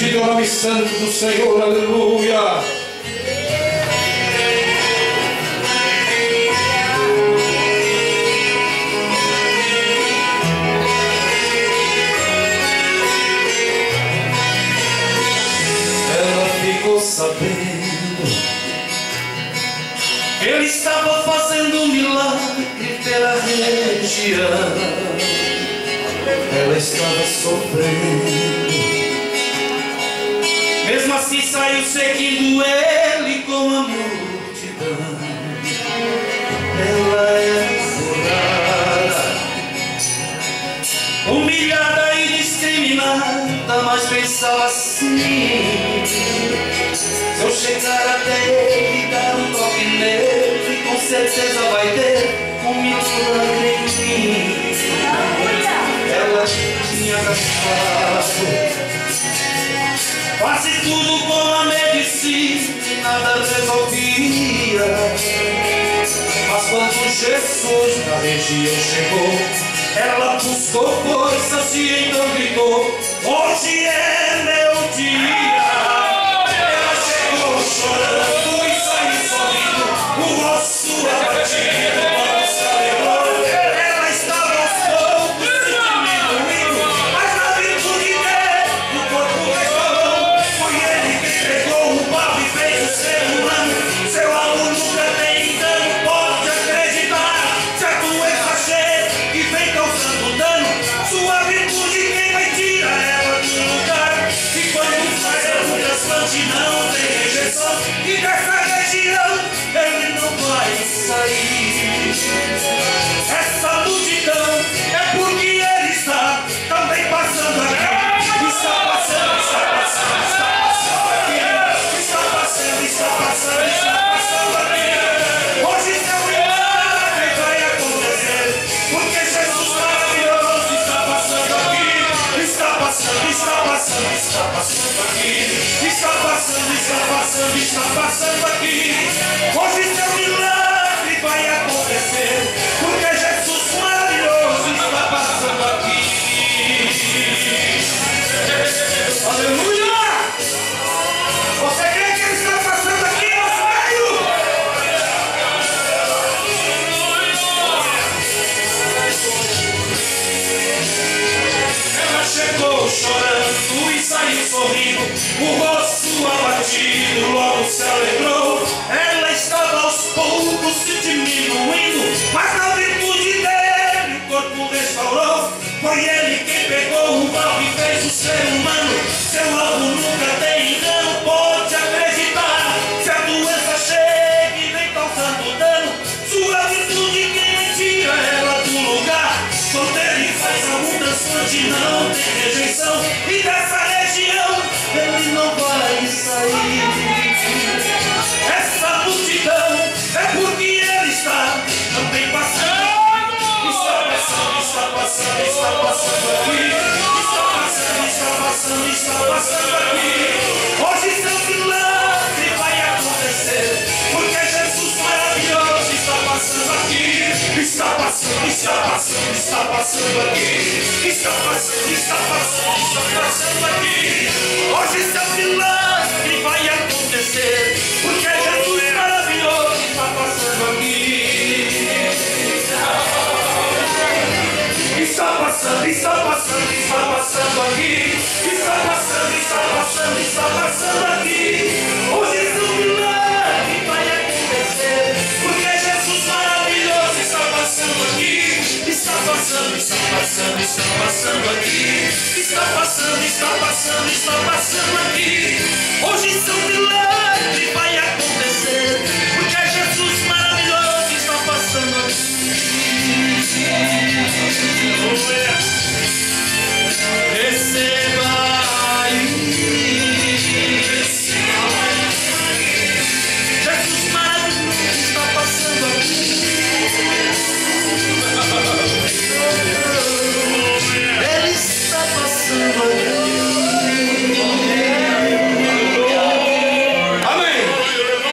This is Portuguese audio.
Bendito o nome santo do Senhor, aleluia. Sabendo Ele estava fazendo um milagre pela região. ela estava sofrendo. Mesmo assim saiu seguindo ele com a multidão. Ela é curada, humilhada e discriminada, mas pensava assim. Se eu chegar até ele e dar um toque nele, com certeza vai ter um milagre em mim. Ela tinha gastado nada resolvia. Mas quando Jesus na região chegou, ela buscou forças e então gritou: Hoje é meu dia. Transplante não tem rejeição. E dessa região ele não vai sair. Essa multidão é porque ele está também passando aqui. Está passando, está passando, está passando aqui. Está passando, está passando, está passando aqui. Hoje seu milagre vai acontecer. Porque Jesus está passando aqui. Está passando, está passando, está passando passando, está passando aqui. Hoje seu milagre vai acontecer. Porque Jesus maravilhoso está passando aqui. Aleluia! Você crê que ele está passando aqui, nosso meio? Ela chegou chorando e saiu sorrindo, o algum transplante, não tem rejeição. E dessa região ele não vai sair. Está passando, está passando aqui. Está passando, está passando, está passando aqui. Hoje seu milagre vai acontecer. Porque Jesus maravilhoso está passando aqui. Está passando, está passando, está passando aqui. Está passando, passando, aqui. Está passando, está passando, está passando aqui.